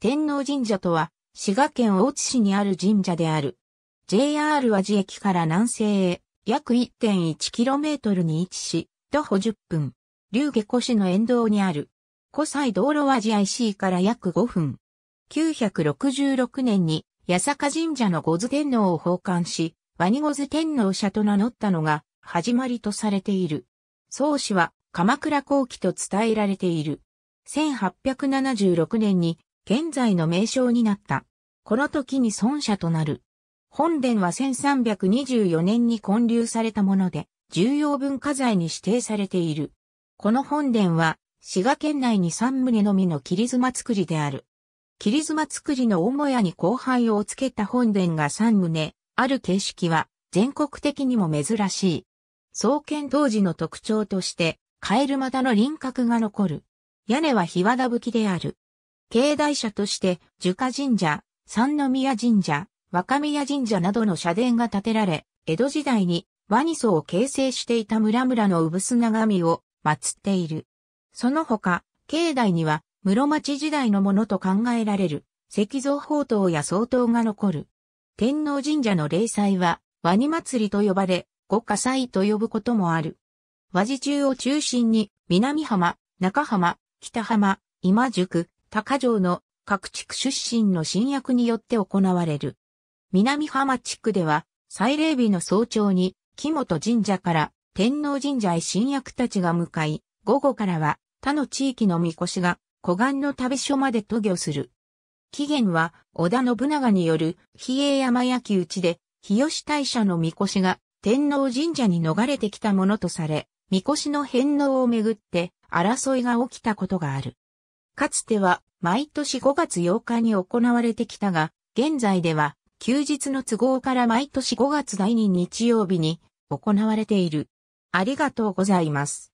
天王神社とは、滋賀県大津市にある神社である。JR 和寺駅から南西へ約 1.1km に位置し、徒歩10分。龍下古市の沿道にある。古西道路和寺 IC から約5分。966年に八坂神社の五頭天皇を奉還し、ワニゴズ天皇社と名乗ったのが始まりとされている。創始は鎌倉後期と伝えられている。1876年に現在の名称になった。この時に孫社となる。本殿は1324年に建立されたもので、重要文化財に指定されている。この本殿は、滋賀県内に3棟のみの切妻造りである。切妻造りの母屋に後輩をつけた本殿が3棟、ある形式は全国的にも珍しい。創建当時の特徴として、カエル股の輪郭が残る。屋根は日和田吹きである。境内社として、樹花神社、三宮神社、若宮神社などの社殿が建てられ、江戸時代にワニソを形成していた村々の産砂神を祀っている。その他、境内には室町時代のものと考えられる石像宝刀や総統が残る。天皇神社の霊祭はワニ祭りと呼ばれ、五火祭と呼ぶこともある。和寺中を中心に南浜、中浜、北浜、今宿、高城の各地区出身の新役によって行われる。南浜地区では、祭礼日の早朝に、木本神社から天皇神社へ新役たちが向かい、午後からは他の地域の神輿が古岩の旅所まで渡御する。起源は織田信長による比叡山焼き討ちで、日吉大社の神輿が天皇神社に逃れてきたものとされ、神輿の返納をめぐって争いが起きたことがある。かつては毎年5月8日に行われてきたが、現在では休日の都合から毎年5月第2日曜日に行われている。ありがとうございます。